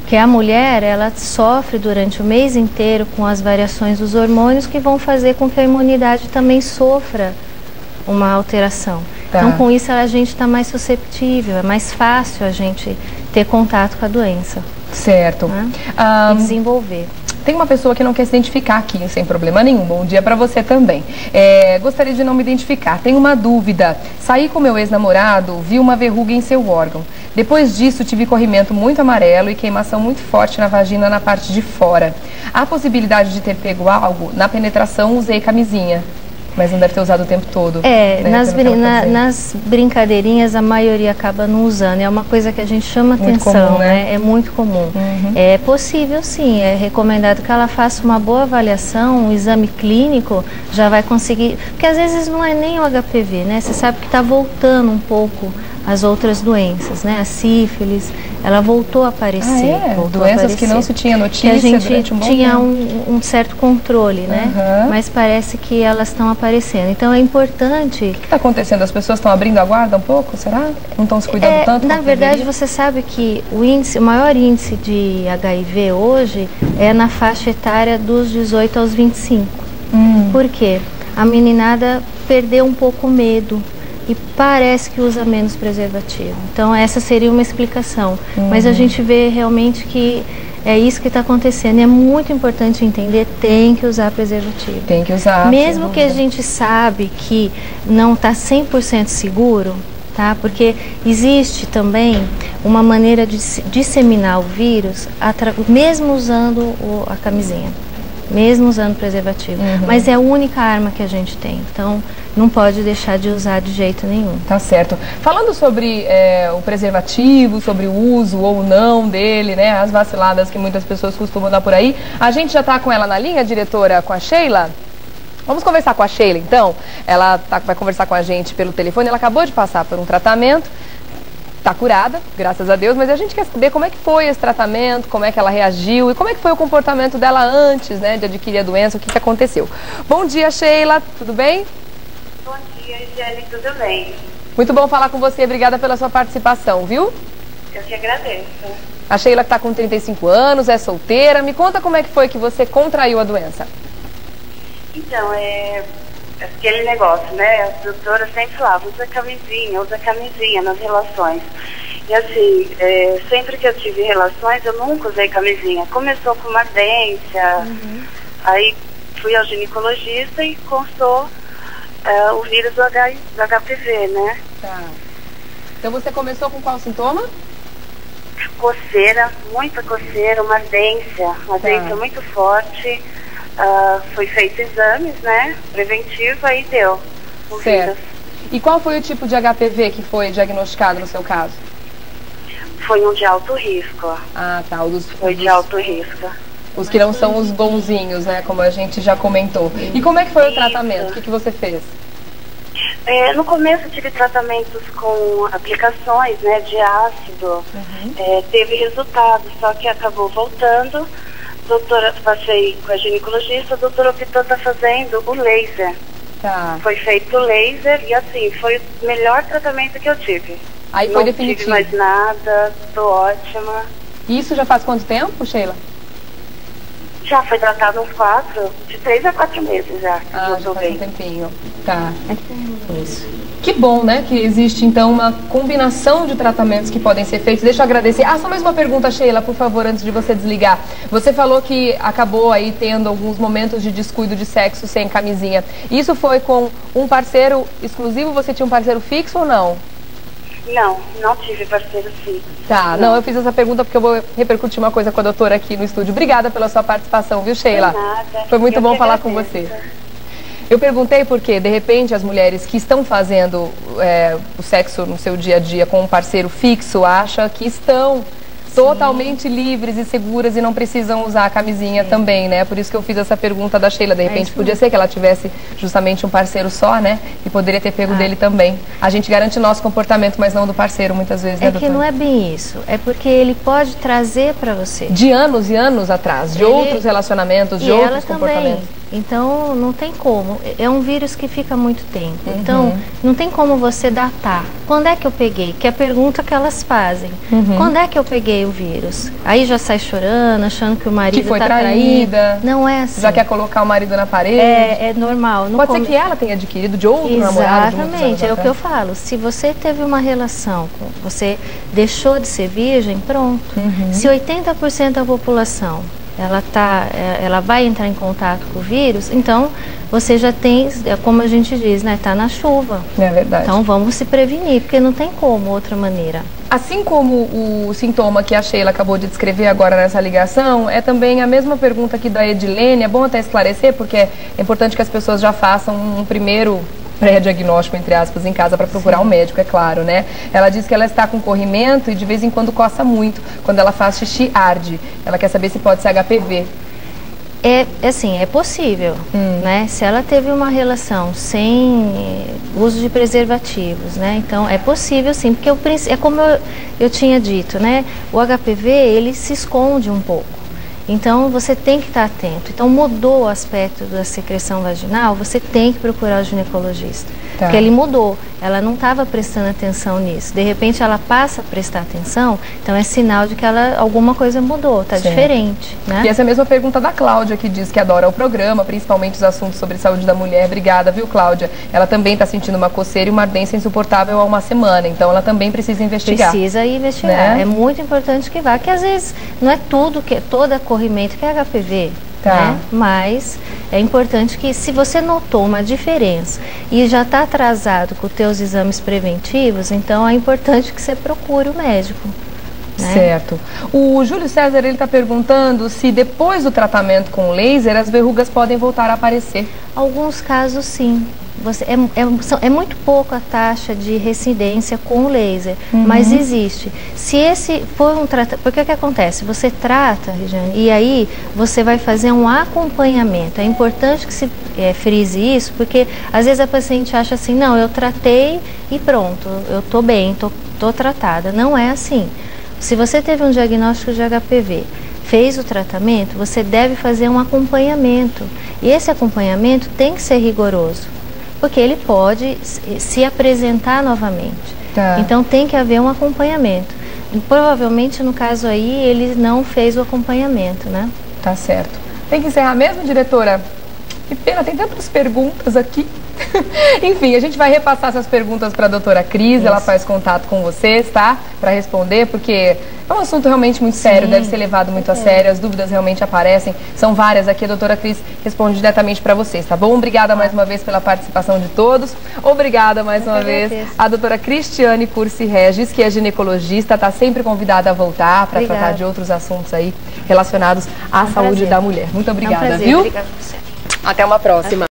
Porque a mulher, ela sofre durante o mês inteiro com as variações dos hormônios que vão fazer com que a imunidade também sofra uma alteração. Tá. Então, com isso, a gente está mais susceptível, é mais fácil a gente ter contato com a doença, Certo. né? Ah, E desenvolver. Tem uma pessoa que não quer se identificar aqui, sem problema nenhum. Bom dia para você também. É, gostaria de não me identificar. Tenho uma dúvida. Saí com meu ex-namorado, vi uma verruga em seu órgão. Depois disso, tive corrimento muito amarelo e queimação muito forte na vagina na parte de fora. Há possibilidade de ter pego algo? Na penetração, usei camisinha. Mas não deve ter usado o tempo todo. É, né, nas, brin- tá na- nas brincadeirinhas a maioria acaba não usando. É uma coisa que a gente chama Muito atenção, comum, né? É muito comum. Uhum. É possível sim, é recomendado que ela faça uma boa avaliação, um exame clínico, já vai conseguir. Porque às vezes não é nem o HPV, né? Você sabe que está voltando um pouco as outras doenças, né? A sífilis, ela voltou a aparecer. Ah, é? voltou a Doenças que não aparecer. se tinha que notícia a gente um tinha um, um certo controle, né? Aham. Mas parece que elas estão aparecendo. Então é importante. O que está acontecendo? As pessoas estão abrindo a guarda um pouco, será? Não estão se cuidando É, tanto? na verdade, você sabe que o, índice, o maior índice de HIV hoje é na faixa etária dos 18 aos 25. Hum. Por quê? A meninada perdeu um pouco o medo e parece que usa menos preservativo. Então, essa seria uma explicação. Mas Uhum. a gente vê realmente que é isso que está acontecendo. E é muito importante entender, tem que usar preservativo. Tem que usar. Mesmo que a gente sabe que não está 100% seguro, tá? Porque existe também uma maneira de se- disseminar o vírus, mesmo usando o- a camisinha, mesmo usando preservativo. Uhum. Mas é a única arma que a gente tem, então não pode deixar de usar de jeito nenhum. Tá certo. Falando sobre é, o preservativo, sobre o uso ou não dele, né? As vaciladas que muitas pessoas costumam dar por aí. A gente já tá com ela na linha, diretora, com a Sheila? Vamos conversar com a Sheila, então. Ela tá- vai conversar com a gente pelo telefone. Ela acabou de passar por um tratamento. Tá curada, graças a Deus, mas a gente quer saber como é que foi esse tratamento, como é que ela reagiu e como é que foi o comportamento dela antes, né, de adquirir a doença, o que, que aconteceu. Bom dia, Sheila, tudo bem? Bom dia, Gisele, tudo bem? Muito bom falar com você, obrigada pela sua participação, viu? Eu que agradeço. A Sheila está com 35 anos, é solteira. Me conta como é que foi que você contraiu a doença. Então, é aquele negócio, né? As doutoras sempre falavam, usa camisinha, usa camisinha nas relações. E assim, é, sempre que eu tive relações, eu nunca usei camisinha. Começou com uma ardência, aí fui ao ginecologista e constou é, o vírus do, H, do HPV, né? Tá. Então você começou com qual sintoma? coceira, muita coceira, uma ardência, uma ardência muito forte. Ah, foi feito exames, né? Preventivo, aí deu o Certo. vírus. E qual foi o tipo de HPV que foi diagnosticado no seu caso? Foi um de alto risco. Ah, tá. O dos, Foi os, de alto risco. os que não são os bonzinhos, né? Como a gente já comentou. E como é que foi o Isso. tratamento? O que, que você fez? É, no começo eu tive tratamentos com aplicações né, de ácido, É, teve resultado, só que acabou voltando. Doutora, passei com a ginecologista, a doutora optou estar fazendo o laser. Tá. Foi feito o laser e assim, foi o melhor tratamento que eu tive. Aí Não foi tive definitivo. mais nada, tô ótima. Isso já faz quanto tempo, Sheila? Já foi tratado uns quatro, de três a quatro meses já. Ah, já faz um tempinho. Tá. Isso. Que bom, né? Que existe então uma combinação de tratamentos que podem ser feitos. Deixa eu agradecer. Ah, só mais uma pergunta, Sheila, por favor, antes de você desligar. Você falou que acabou aí tendo alguns momentos de descuido de sexo sem camisinha. Isso foi com um parceiro exclusivo? Você tinha um parceiro fixo ou não? Não, não tive parceiro fixo. Tá, não, eu fiz essa pergunta porque eu vou repercutir uma coisa com a doutora aqui no estúdio. Obrigada pela sua participação, viu, Sheila? Nada. Foi muito Eu bom falar com você. Eu perguntei porque, de repente, as mulheres que estão fazendo é, o sexo no seu dia a dia com um parceiro fixo acham que estão totalmente livres e seguras e não precisam usar a camisinha também, né? Por isso que eu fiz essa pergunta da Sheila. De repente, isso podia ser que ela tivesse justamente um parceiro só, né? E poderia ter pego dele também. A gente garante nosso comportamento, mas não do parceiro, muitas vezes, né, É que não é bem isso. É porque ele pode trazer para você. De anos e anos atrás, de Ele- outros relacionamentos, de e outros também. Então, não tem como. É um vírus que fica muito tempo. Uhum. Então, não tem como você datar. Quando é que eu peguei? Que é a pergunta que elas fazem. Uhum. Quando é que eu peguei o vírus? Aí já sai chorando, achando que o marido que foi tá traída. Não é assim. Já quer colocar o marido na parede. É, é normal. Pode come... ser que ela tenha adquirido de outro Exatamente, namorado. Exatamente, é o que eu falo. Se você teve uma relação, você deixou de ser virgem, pronto. Uhum. Se 80% da população ela, tá, é, ela vai entrar em contato com o vírus, então você já tem, é como a gente diz, né, tá na chuva. É verdade. Então vamos se prevenir, porque não tem como outra maneira. Assim como o sintoma que a Sheila acabou de descrever agora nessa ligação, é também a mesma pergunta aqui da Edilene, é bom até esclarecer, porque é importante que as pessoas já façam um primeiro pré-diagnóstico, entre aspas, em casa para procurar Sim. um médico, é claro, né? Ela diz que ela está com corrimento e de vez em quando coça muito. Quando ela faz xixi, arde. Ela quer saber se pode ser HPV. É assim, é possível, hum. né? Se ela teve uma relação sem uso de preservativos, né? Então é possível sim, porque o, é como eu, eu tinha dito, né? O HPV ele se esconde um pouco. Então você tem que estar atento. Então mudou o aspecto da secreção vaginal, você tem que procurar o ginecologista. Tá. Porque ele mudou, ela não estava prestando atenção nisso. De repente ela passa a prestar atenção, então é sinal de que ela, alguma coisa mudou, está diferente. Né? E essa é a mesma pergunta da Cláudia, que diz que adora o programa, principalmente os assuntos sobre saúde da mulher. Obrigada, viu, Cláudia? Ela também está sentindo uma coceira e uma ardência insuportável há uma semana, então ela também precisa investigar. Precisa investigar. Né? É muito importante que vá, que às vezes não é tudo, que toda corrimento que é HPV. Tá. Né? Mas é importante que se você notou uma diferença e já está atrasado com os teus exames preventivos, então é importante que você procure o médico. Né? Certo. O Júlio César ele está perguntando se depois do tratamento com laser as verrugas podem voltar a aparecer. Alguns casos sim. Você, é, é, é, muito pouco a taxa de residência com o laser, uhum. mas existe. Se esse for um tratamento, porque o que acontece? Você trata, Regiane, e aí você vai fazer um acompanhamento. É importante que se é, frise isso, porque às vezes a paciente acha assim, não, eu tratei e pronto, eu estou bem, estou tratada. Não é assim. Se você teve um diagnóstico de HPV, fez o tratamento, você deve fazer um acompanhamento. E esse acompanhamento tem que ser rigoroso porque ele pode se apresentar novamente. Tá. Então tem que haver um acompanhamento. E, provavelmente no caso aí ele não fez o acompanhamento, né? Tá certo. Tem que encerrar mesmo, diretora? Que pena, tem tantas perguntas aqui. Enfim, a gente vai repassar essas perguntas para a doutora Cris, Isso. ela faz contato com vocês, tá? Para responder, porque é um assunto realmente muito sério, Sim. deve ser levado muito a sério, as dúvidas realmente aparecem, são várias aqui, a doutora Cris responde diretamente para vocês, tá bom? Obrigada mais uma vez pela participação de todos, obrigada mais uma vez a doutora Cristiane Cursi Regis, que é ginecologista, está sempre convidada a voltar para tratar de outros assuntos aí relacionados à é um saúde prazer. da mulher. Muito obrigada, é um prazer, viu? Obrigada Até uma próxima.